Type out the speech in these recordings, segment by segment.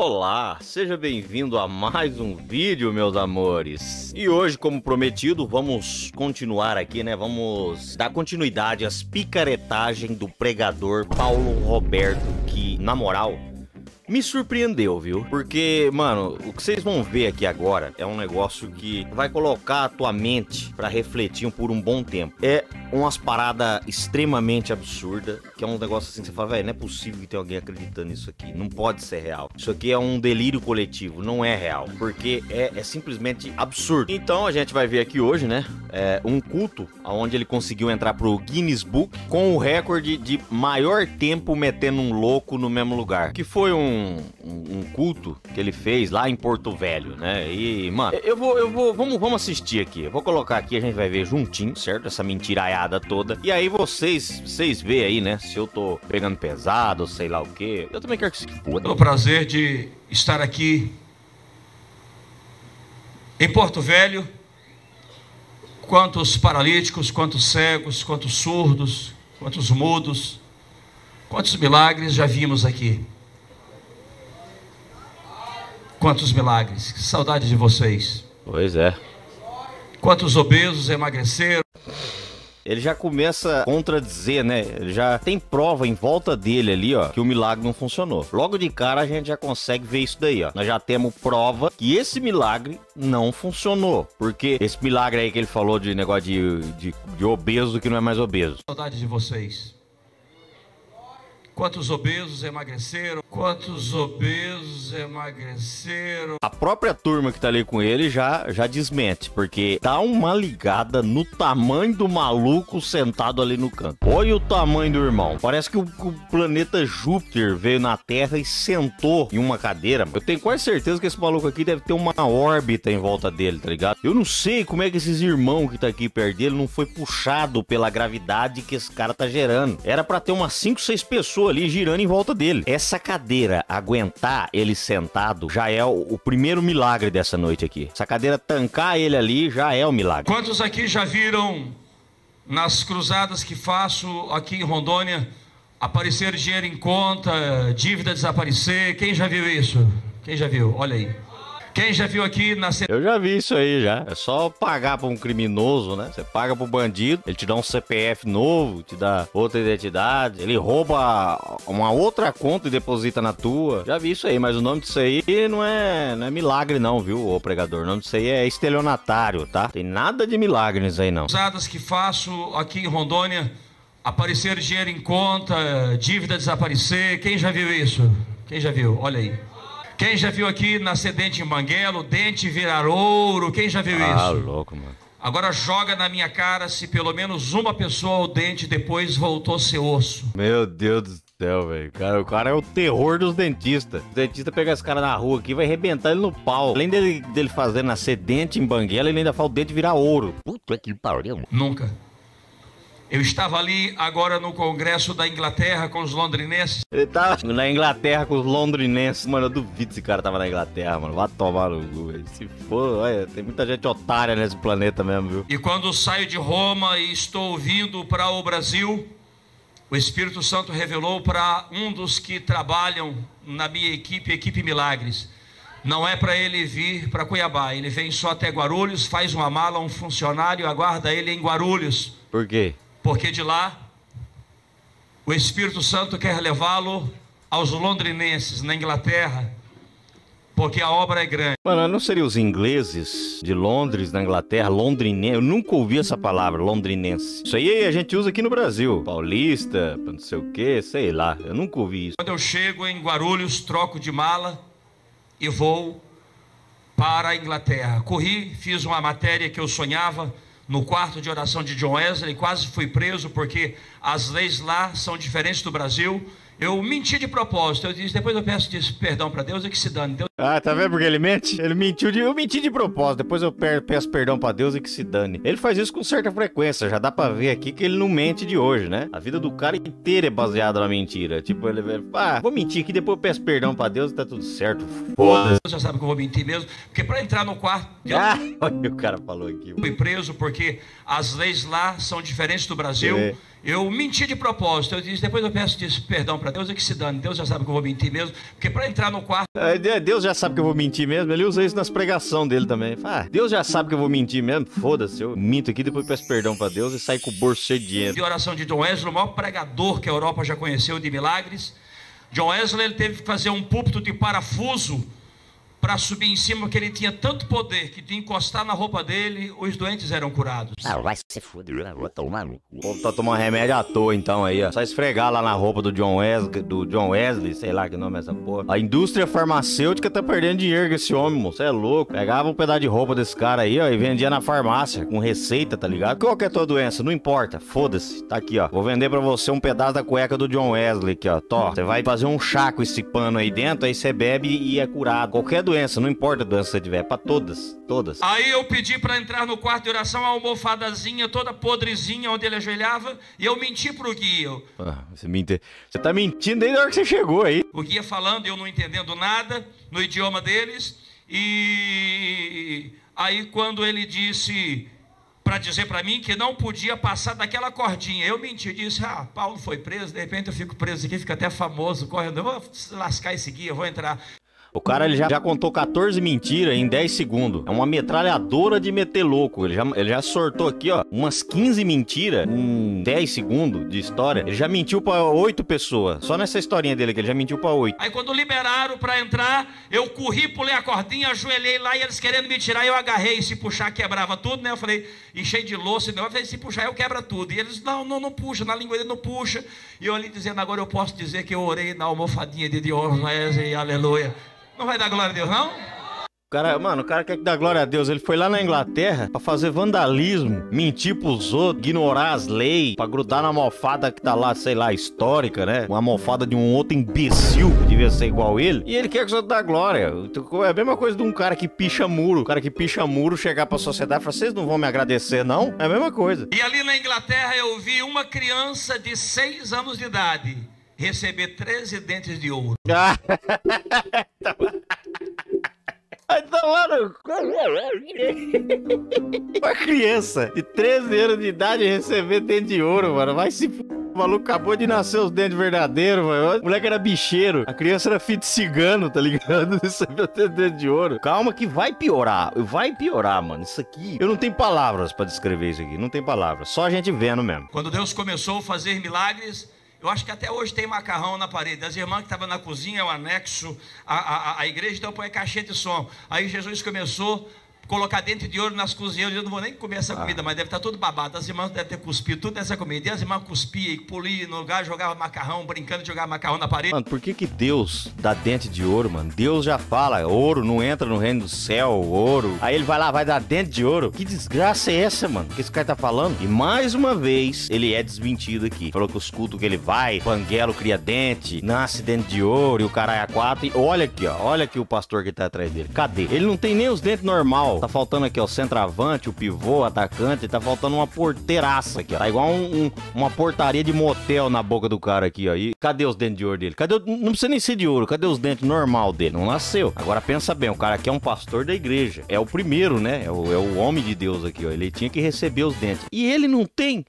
Olá, seja bem-vindo a mais um vídeo, meus amores. E hoje, como prometido, vamos continuar aqui, né? Vamos dar continuidade às picaretagens do pregador Paulo Roberto, que, na moral, me surpreendeu, viu? Porque, mano, o que vocês vão ver aqui agora é um negócio que vai colocar a tua mente para refletir por um bom tempo. É umas paradas extremamente absurdas, que é um negócio assim que você fala, velho, não é possível que tenha alguém acreditando nisso aqui. Não pode ser real. Isso aqui é um delírio coletivo, não é real. Porque é, é simplesmente absurdo. Então a gente vai ver aqui hoje, né? É um culto onde ele conseguiu entrar pro Guinness Book com o recorde de maior tempo metendo um louco no mesmo lugar. Que foi um um, culto que ele fez lá em Porto Velho, né? E, mano, eu vou, eu vou, vamos, vamos assistir aqui. Eu vou colocar aqui, a gente vai ver juntinho, certo? Essa mentiraiada toda. E aí vocês, vocês vê aí, né? Se eu tô pegando pesado, sei lá o quê. Eu também quero que se foda. Tenho o prazer de estar aqui em Porto Velho. Quantos paralíticos, quantos cegos, quantos surdos, quantos mudos, quantos milagres já vimos aqui. Quantos milagres, que saudade de vocês. Pois é. Quantos obesos emagreceram. Ele já começa a contradizer, né? Ele já tem prova em volta dele ali, ó, que o milagre não funcionou. Logo de cara a gente já consegue ver isso daí, ó. Nós já temos prova que esse milagre não funcionou. Porque esse milagre aí que ele falou de negócio de, de, de obeso que não é mais obeso. Saudade de vocês. Quantos obesos emagreceram? Quantos obesos emagreceram? A própria turma que tá ali com ele já, já desmente, porque dá uma ligada no tamanho do maluco sentado ali no canto. Olha o tamanho do irmão. Parece que o, o planeta Júpiter veio na Terra e sentou em uma cadeira. Eu tenho quase certeza que esse maluco aqui deve ter uma órbita em volta dele, tá ligado? Eu não sei como é que esses irmãos que tá aqui perto dele não foi puxado pela gravidade que esse cara tá gerando. Era para ter umas 5, 6 pessoas ali girando em volta dele. Essa cadeira aguentar ele sentado já é o, o primeiro milagre dessa noite aqui. Essa cadeira tancar ele ali já é o um milagre. Quantos aqui já viram nas cruzadas que faço aqui em Rondônia aparecer dinheiro em conta, dívida desaparecer? Quem já viu isso? Quem já viu? Olha aí. Quem já viu aqui na Eu já vi isso aí já. É só pagar para um criminoso, né? Você paga pro bandido, ele te dá um CPF novo, te dá outra identidade, ele rouba uma outra conta e deposita na tua. Já vi isso aí, mas o nome disso aí não é, não é milagre não, viu, o pregador? O nome disso aí é estelionatário, tá? Tem nada de milagre nisso aí não. Usadas que faço aqui em Rondônia, aparecer dinheiro em conta, dívida desaparecer. Quem já viu isso? Quem já viu? Olha aí. Quem já viu aqui nascer dente em banguelo, dente virar ouro? Quem já viu ah, isso? Ah, louco, mano. Agora joga na minha cara se pelo menos uma pessoa o dente depois voltou a ser osso. Meu Deus do céu, velho. Cara, o cara é o terror dos dentistas. O dentista pega esse cara na rua aqui vai arrebentar ele no pau. Além dele, dele fazer nascer dente em banguela, ele ainda fala o dente virar ouro. Puta que pariu. Nunca. Eu estava ali agora no congresso da Inglaterra com os londrinenses. Ele tava na Inglaterra com os londrinenses. Mano, eu duvido esse cara tava na Inglaterra, mano. Vai tomar no cu, velho. Se for, olha, tem muita gente otária nesse planeta mesmo, viu? E quando saio de Roma e estou vindo para o Brasil, o Espírito Santo revelou para um dos que trabalham na minha equipe, equipe Milagres. Não é para ele vir para Cuiabá, ele vem só até Guarulhos, faz uma mala, um funcionário aguarda ele em Guarulhos. Por quê? Porque de lá o Espírito Santo quer levá-lo aos londrinenses, na Inglaterra, porque a obra é grande. Mano, não seria os ingleses de Londres, na Inglaterra, londrinense? Eu nunca ouvi essa palavra, londrinense. Isso aí a gente usa aqui no Brasil. Paulista, não sei o que, sei lá. Eu nunca ouvi isso. Quando eu chego em Guarulhos, troco de mala e vou para a Inglaterra. Corri, fiz uma matéria que eu sonhava no quarto de oração de John Wesley, quase fui preso porque as leis lá são diferentes do Brasil. Eu menti de propósito. Eu disse, depois eu peço perdão para Deus e que se dane. Deus Ah, tá vendo porque ele mente? Ele mentiu de. Eu menti de propósito. Depois eu peço perdão pra Deus e que se dane. Ele faz isso com certa frequência. Já dá pra ver aqui que ele não mente de hoje, né? A vida do cara inteira é baseada na mentira. Tipo, ele vai. Ah, vou mentir aqui, depois eu peço perdão pra Deus e tá tudo certo. Foda-se. Você já sabe que eu vou mentir mesmo. Porque pra entrar no quarto. Ah, olha o cara falou aqui. Fui preso porque as leis lá são diferentes do Brasil. É. Eu menti de propósito. Eu disse, depois eu peço perdão para Deus, é que se dane. Deus já sabe que eu vou mentir mesmo. Porque para entrar no quarto. É, Deus já sabe que eu vou mentir mesmo. Ele usa isso nas pregações dele também. Ah, Deus já sabe que eu vou mentir mesmo. Foda-se, eu minto aqui, depois peço perdão para Deus e saio com o bolso cheio de dinheiro. De oração de John Wesley, o maior pregador que a Europa já conheceu de milagres. John Wesley ele teve que fazer um púlpito de parafuso para subir em cima, porque ele tinha tanto poder que de encostar na roupa dele, os doentes eram curados. Ah, vai se fuder, vou tomar no O povo tá tomando remédio à toa, então, aí, ó. Só esfregar lá na roupa do John Wesley, do John Wesley, sei lá que nome é essa porra. A indústria farmacêutica tá perdendo dinheiro com esse homem, moço. é louco. Pegava um pedaço de roupa desse cara aí, ó, e vendia na farmácia, com receita, tá ligado? Qual que é a tua doença? Não importa, foda-se. Tá aqui, ó. Vou vender pra você um pedaço da cueca do John Wesley aqui, ó. Tó, você vai fazer um chá com esse pano aí dentro, aí você bebe e é curado. Qualquer doença, não importa doença você tiver, para todas, todas. Aí eu pedi para entrar no quarto de oração, a almofadazinha toda podrezinha onde ele ajoelhava, e eu menti pro guia. Ah, você, mente... você tá mentindo desde a hora que você chegou aí. O guia falando, eu não entendendo nada no idioma deles, e aí quando ele disse para dizer para mim que não podia passar daquela cordinha. Eu menti, disse: "Ah, Paulo foi preso, de repente eu fico preso aqui, fica até famoso, correndo, eu vou lascar esse guia, vou entrar". O cara ele já, já contou 14 mentiras em 10 segundos. É uma metralhadora de meter louco. Ele já, ele já sortou aqui, ó, umas 15 mentiras em 10 segundos de história. Ele já mentiu pra 8 pessoas. Só nessa historinha dele que ele já mentiu pra 8. Aí quando liberaram pra entrar, eu corri, pulei a cordinha, ajoelhei lá e eles querendo me tirar, eu agarrei. Se puxar, quebrava tudo, né? Eu falei, enchei de louça. Eu falei, se puxar, eu quebra tudo. E eles, não, não, não puxa. Na língua dele não puxa. E eu ali dizendo, agora eu posso dizer que eu orei na almofadinha de Deus, e aleluia. Não vai dar glória a Deus, não? O cara, mano, o cara quer que dá glória a Deus. Ele foi lá na Inglaterra pra fazer vandalismo, mentir pros outros, ignorar as leis, pra grudar na almofada que tá lá, sei lá, histórica, né? Uma almofada de um outro imbecil que devia ser igual ele. E ele quer que os outros dá glória. É a mesma coisa de um cara que picha muro. O cara que picha muro chegar pra sociedade e falar: vocês não vão me agradecer, não? É a mesma coisa. E ali na Inglaterra eu vi uma criança de 6 anos de idade receber 13 dentes de ouro. Aí tá lá no... Uma criança de 13 anos de idade receber dente de ouro, mano. Vai se f... O maluco acabou de nascer os dentes verdadeiros, mano. O moleque era bicheiro. A criança era filho de cigano, tá ligado? Recebeu dente de ouro. Calma que vai piorar. Vai piorar, mano. Isso aqui... Eu não tenho palavras pra descrever isso aqui. Não tem palavras. Só a gente vendo mesmo. Quando Deus começou a fazer milagres eu acho que até hoje tem macarrão na parede. As irmãs que estavam na cozinha, o anexo à, à, à igreja, então põe caixa de som. Aí Jesus começou colocar dente de ouro nas cozinhas. Eu não vou nem comer essa ah. comida, mas deve estar tudo babado. As irmãs devem ter cuspido tudo nessa comida. E as irmãs cuspiam e poliam no lugar, jogavam macarrão, brincando de jogar macarrão na parede. Mano, por que que Deus dá dente de ouro, mano? Deus já fala, ouro não entra no reino do céu, ouro. Aí ele vai lá, vai dar dente de ouro. Que desgraça é essa, mano? Que esse cara tá falando? E mais uma vez, ele é desmentido aqui. Falou que os cultos que ele vai, Panguelo cria dente, nasce dente de ouro e o caralho a quatro. E olha aqui, ó. Olha aqui o pastor que tá atrás dele. Cadê? Ele não tem nem os dentes normal. Tá faltando aqui, ó, o centroavante, o pivô, o atacante, tá faltando uma porteiraça aqui, ó. Tá igual um, um, uma portaria de motel na boca do cara aqui, ó. E cadê os dentes de ouro dele? Cadê? Não precisa nem ser de ouro, cadê os dentes normal dele? Não nasceu. Agora pensa bem, o cara aqui é um pastor da igreja. É o primeiro, né? É o, é o homem de Deus aqui, ó. Ele tinha que receber os dentes. E ele não tem.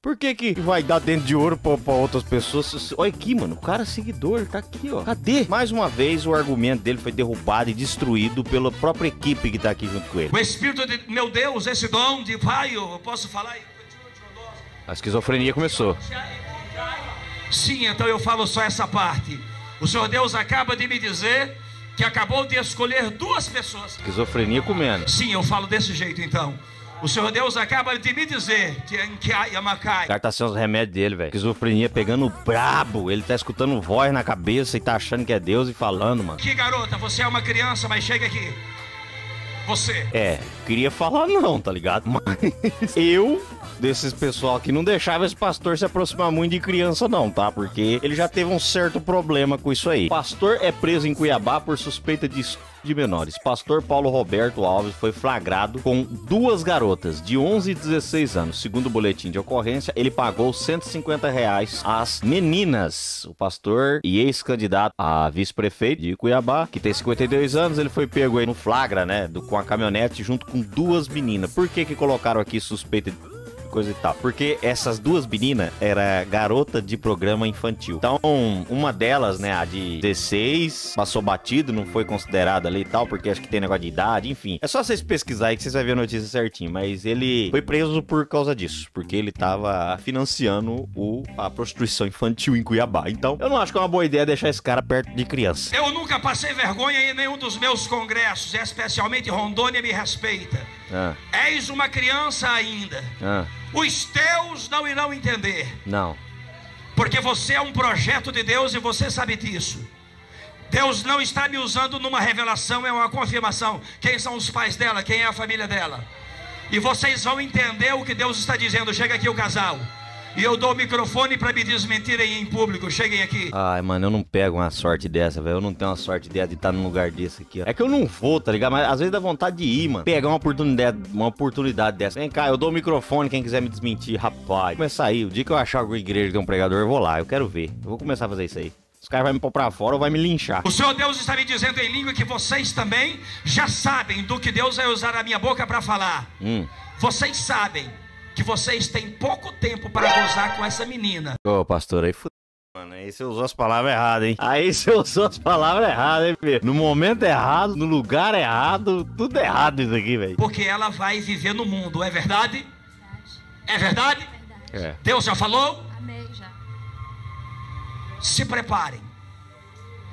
Por que que vai dar dente de ouro pra, pra, outras pessoas? Olha aqui, mano, o cara é seguidor, tá aqui, ó. Cadê? Mais uma vez, o argumento dele foi derrubado e destruído pela própria equipe que tá aqui junto com ele. O Espírito de meu Deus, esse dom de pai, eu posso falar? A esquizofrenia começou. Sim, então eu falo só essa parte. O Senhor Deus acaba de me dizer que acabou de escolher duas pessoas. Esquizofrenia comendo. Sim, eu falo desse jeito então. O Senhor Deus acaba de me dizer que O cara tá sem os remédios dele, velho. Esquizofrenia pegando brabo. Ele tá escutando voz na cabeça e tá achando que é Deus e falando, mano. Que garota, você é uma criança, mas chega aqui. Você. É, queria falar não, tá ligado? Mas eu desses pessoal aqui não deixava esse pastor se aproximar muito de criança, não, tá? Porque ele já teve um certo problema com isso aí. Pastor é preso em Cuiabá por suspeita de de menores. Pastor Paulo Roberto Alves foi flagrado com duas garotas de 11 e 16 anos. Segundo o boletim de ocorrência, ele pagou 150 reais às meninas. O pastor e ex-candidato a vice-prefeito de Cuiabá, que tem 52 anos, ele foi pego aí no flagra, né, do, com a caminhonete junto com duas meninas. Por que que colocaram aqui suspeita de coisa e tal. Porque essas duas meninas era garota de programa infantil. Então, uma delas, né, a de 16, passou batido, não foi considerada ali e tal, porque acho que tem negócio de idade, enfim. É só vocês pesquisar aí que vocês vão ver a notícia certinho. Mas ele foi preso por causa disso, porque ele tava financiando o, a prostituição infantil em Cuiabá. Então, eu não acho que é uma boa ideia deixar esse cara perto de criança. Eu nunca passei vergonha em nenhum dos meus congressos, especialmente Rondônia me respeita. Ah. És uma criança ainda. Ah. Os teus não irão entender. Não. Porque você é um projeto de Deus e você sabe disso. Deus não está me usando numa revelação, é uma confirmação. Quem são os pais dela? Quem é a família dela? E vocês vão entender o que Deus está dizendo. Chega aqui o casal. E eu dou o microfone para me desmentirem em público. Cheguem aqui. Ai, mano, eu não pego uma sorte dessa, velho. Eu não tenho uma sorte dessa de estar num lugar desse aqui, ó. É que eu não vou, tá ligado? Mas às vezes dá vontade de ir, mano. Pegar uma oportunidade, uma oportunidade dessa. Vem cá, eu dou o microfone, quem quiser me desmentir, rapaz. Começar aí. O dia que eu achar alguma igreja que tem um pregador, eu vou lá. Eu quero ver. Eu vou começar a fazer isso aí. Os caras vão me pôr pra fora ou vai me linchar. O Senhor Deus está me dizendo em língua que vocês também já sabem do que Deus vai usar a minha boca para falar. Hum. Vocês sabem que vocês têm pouco tempo para gozar com essa menina. Ô, pastor, aí fudeu. Mano, aí você usou as palavras erradas, hein? Aí você usou as palavras erradas, hein, filho? No momento errado, no lugar errado, tudo errado isso aqui, velho. Porque ela vai viver no mundo, é verdade? É verdade? É. Deus já falou? Amém, já. Se preparem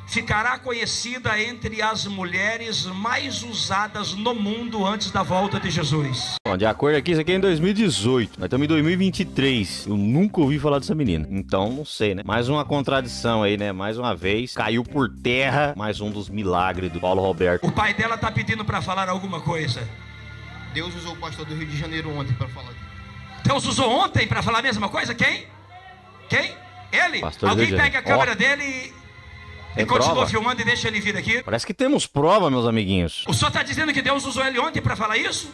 ficará conhecida entre as mulheres mais usadas no mundo antes da volta de Jesus. Bom, de acordo aqui, isso aqui é em 2018. Nós estamos em 2023. Eu nunca ouvi falar dessa menina. Então, não sei, né? Mais uma contradição aí, né? Mais uma vez, caiu por terra mais um dos milagres do Paulo Roberto. O pai dela tá pedindo para falar alguma coisa. Deus usou o pastor do Rio de Janeiro ontem para falar. Deus usou ontem para falar a mesma coisa? Quem? Quem? Ele? Pastor Alguém pega a câmera oh. dele e e continua filmando e deixa ele vir aqui. Parece que temos prova, meus amiguinhos. O senhor está dizendo que Deus usou ele ontem para falar isso?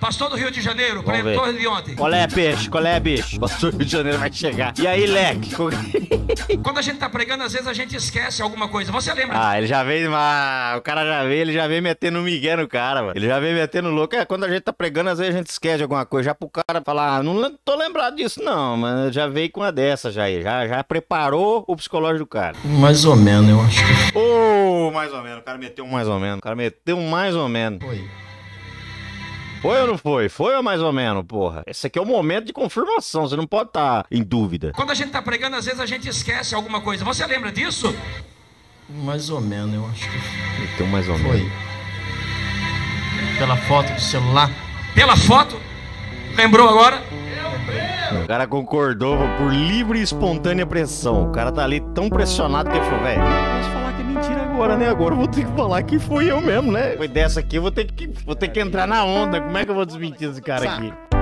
Pastor do Rio de Janeiro, pretor de ontem. Qual é, peixe? Qual é, bicho? Pastor do Rio de Janeiro vai chegar. E aí, leque? Quando a gente tá pregando, às vezes a gente esquece alguma coisa. Você lembra? Ah, ele já veio, mas o cara já veio, ele já veio metendo migué no cara, mano. Ele já veio metendo louco. É, quando a gente tá pregando, às vezes a gente esquece de alguma coisa. Já pro cara falar, ah, não tô lembrado disso, não, mas já veio com uma dessa já aí. Já, já preparou o psicológico do cara. Mais ou menos, eu acho. Ô, oh, mais ou menos. O cara meteu um mais ou menos. O cara meteu um mais ou menos. Foi. Foi ou não foi? Foi ou mais ou menos, porra? Esse aqui é o momento de confirmação, você não pode estar tá em dúvida. Quando a gente tá pregando, às vezes a gente esquece alguma coisa. Você lembra disso? Mais ou menos, eu acho que Então, mais ou foi. menos. Pela foto do celular. Pela foto? Lembrou agora? O cara concordou por livre e espontânea pressão. O cara tá ali tão pressionado que ele falou, velho, posso falar agora, né? Agora eu vou ter que falar que fui eu mesmo, né? Foi dessa aqui, eu vou ter que, vou ter que entrar na onda. Como é que eu vou desmentir esse cara aqui?